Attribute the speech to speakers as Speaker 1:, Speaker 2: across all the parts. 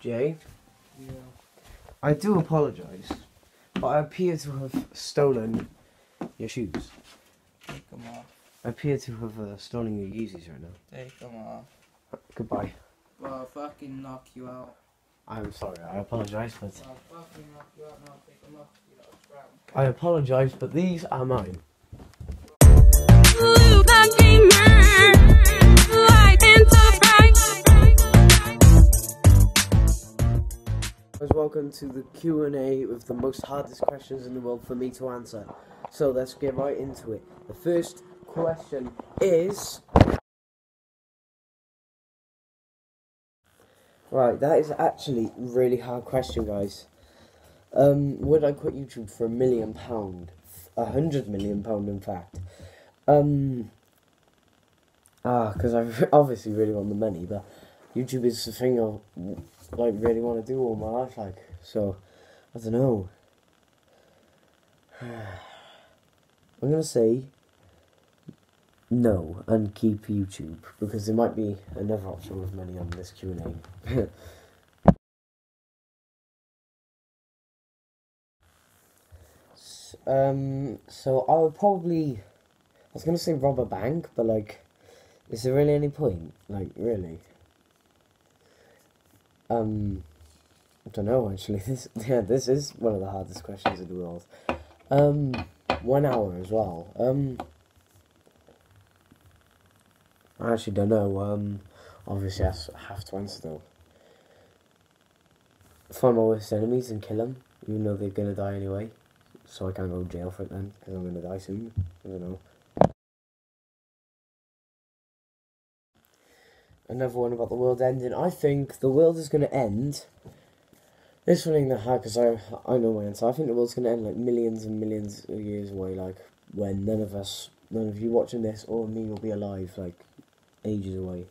Speaker 1: Jay.
Speaker 2: Yeah.
Speaker 1: I do apologise, but I appear to have stolen your shoes.
Speaker 2: Take them off.
Speaker 1: I appear to have uh, stolen your Yeezys right now.
Speaker 2: Take them off.
Speaker 1: Goodbye.
Speaker 2: Well, I'll fucking knock you out.
Speaker 1: I'm sorry, I apologise, but
Speaker 2: Well, I'll fucking knock you out now. Take them off. You know.
Speaker 1: I apologise, but these are mine. Guys, welcome to the Q and A with the most hardest questions in the world for me to answer. So let's get right into it. The first question is. Right, that is actually really hard question, guys. Um, would I quit YouTube for a million pound? A hundred million pound, in fact. Um. Ah, because I obviously really want the money, but YouTube is the thing I like really want to do all my life, like. So, I don't know. I'm gonna say no and keep YouTube because there might be another option with money on this Q and A. um, so I would probably, I was gonna say rob a bank, but like, is there really any point? Like, really? Um, I don't know actually. This yeah, this is one of the hardest questions in the world. Um, one hour as well. Um, I actually don't know. Um, obviously I have to answer though. Find my worst enemies and kill them, even though they're gonna die anyway. So I can't go to jail for it then, because I'm gonna die soon. I don't know. Another one about the world ending. I think the world is gonna end. This one ain't that hard because I I know my answer. I think the world's gonna end like millions and millions of years away, like when none of us, none of you watching this or me will be alive, like ages away.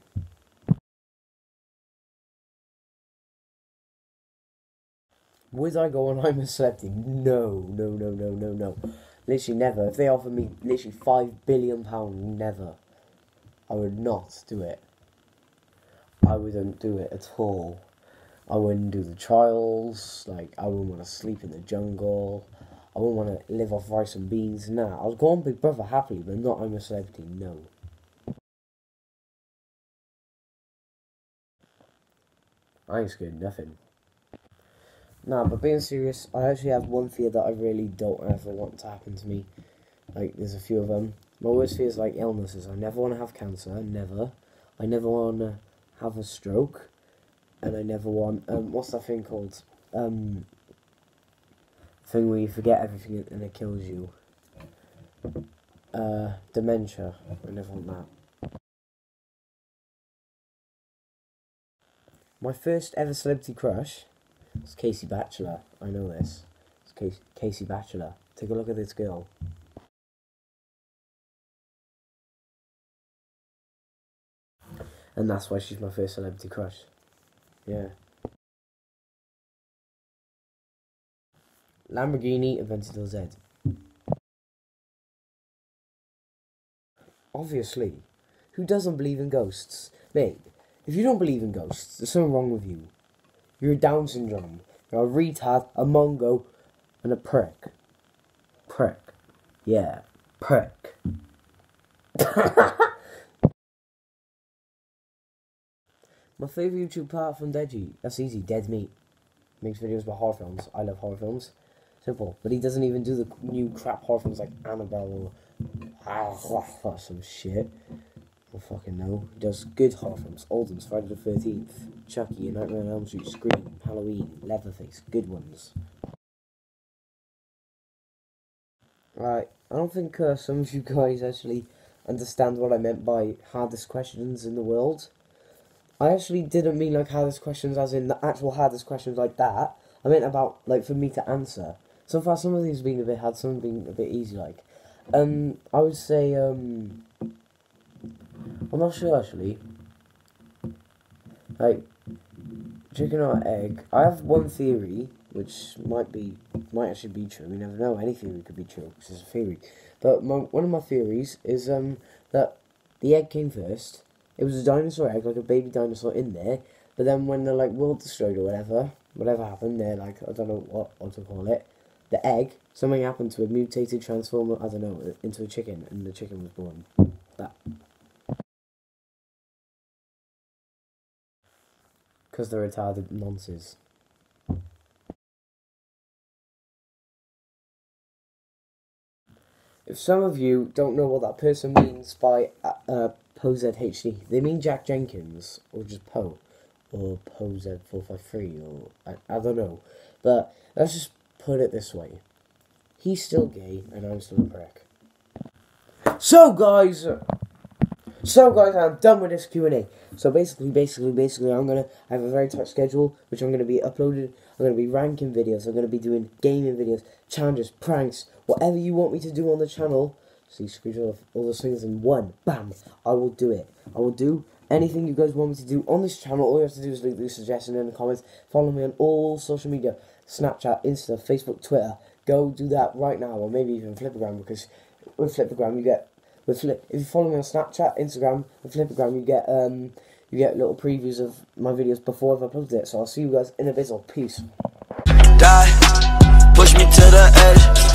Speaker 1: Would I go on I'm a Celebrity? No, no, no, no, no, no. Literally never. If they offered me literally five billion pound, never. I would not do it. I wouldn't do it at all. I wouldn't do the trials. Like I wouldn't want to sleep in the jungle. I wouldn't want to live off rice and beans. Nah, I was going Big Brother happily, but not I'm a Celebrity. No. I ain't scared nothing. Nah, but being serious, I actually have one fear that I really don't ever want to happen to me. Like, there's a few of them. My worst fear is like illnesses. I never want to have cancer. Never. I never want to have a stroke. And I never want, um, what's that thing called? Um, thing where you forget everything and it kills you. Uh, dementia. I never want that. My first ever celebrity crush was Casey Batchelor. I know this. It's Casey, Casey Batchelor. Take a look at this girl. And that's why she's my first celebrity crush. Yeah. Lamborghini Aventador Z. Obviously. Who doesn't believe in ghosts? Mate, if you don't believe in ghosts, there's something wrong with you. You're a Down syndrome. You're a retard, a mongo, and a prick. Prick. Yeah, prick. My favourite YouTube apart from Deji, that's easy, Dead Meat. Makes videos about horror films. I love horror films. Simple. But he doesn't even do the new crap horror films like Annabelle or some shit. I fucking know. He does good horror films. Old ones, Friday the 13th, Chucky, and Nightmare on Elm Street, Scream, Halloween, Leatherface. Good ones. Right. I don't think uh, some of you guys actually understand what I meant by hardest questions in the world. I actually didn't mean like hardest questions as in the actual hardest questions like that. I meant about like for me to answer. So far some of these have been a bit hard, some have been a bit easy like. Um I would say um I'm not sure actually. Like chicken or egg. I have one theory which might be might actually be true. We never know. Any theory could be true. because it's a theory. But my, one of my theories is um that the egg came first. It was a dinosaur egg, like a baby dinosaur in there. But then when they're like world destroyed or whatever, whatever happened, they're like I don't know what what to call it. The egg, something happened to a mutated transformer. I don't know into a chicken, and the chicken was born. That. Because they're retarded nonsense. If some of you don't know what that person means by uh, uh, PoeZHD, they mean Jack Jenkins, or just Poe, or PoeZ453, or I, I don't know. But let's just put it this way he's still gay, and I'm still a prick. So, guys, so guys, I'm done with this Q and A. So basically, basically, basically, I'm gonna have a very tight schedule, which I'm gonna be uploading. I'm gonna be ranking videos. I'm gonna be doing gaming videos, challenges, pranks, whatever you want me to do on the channel. See, screenshot of all those things in one. Bam! I will do it. I will do anything you guys want me to do on this channel. All you have to do is leave a suggestion in the comments. Follow me on all social media: Snapchat, Insta, Facebook, Twitter. Go do that right now, or maybe even Flipagram, because with Flipagram you get with flip. If you follow me on Snapchat, Instagram, and Flipagram, you get um you get little previews of my videos before I've uploaded it. So I'll see you guys in a bit. So peace.
Speaker 3: die. Push me to the edge.